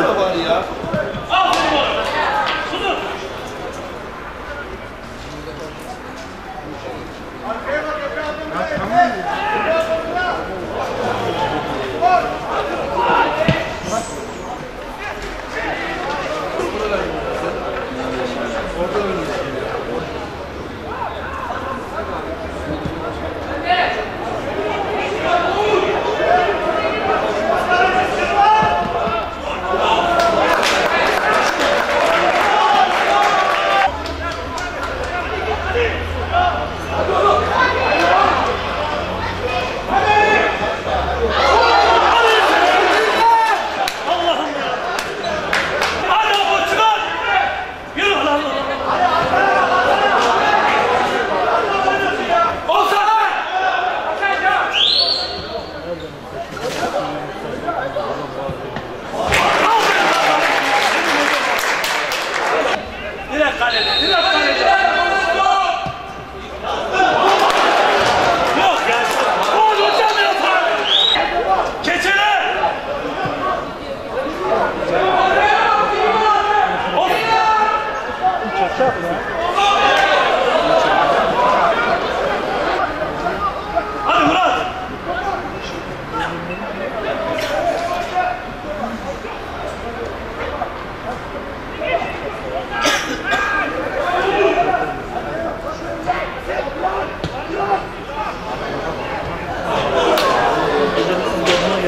Gönderme Hallelujah.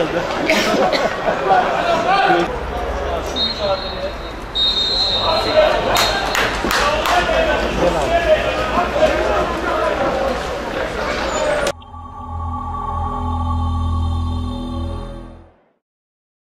Obrigado.